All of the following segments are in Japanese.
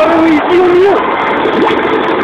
what are we doing?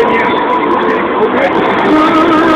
Thank you.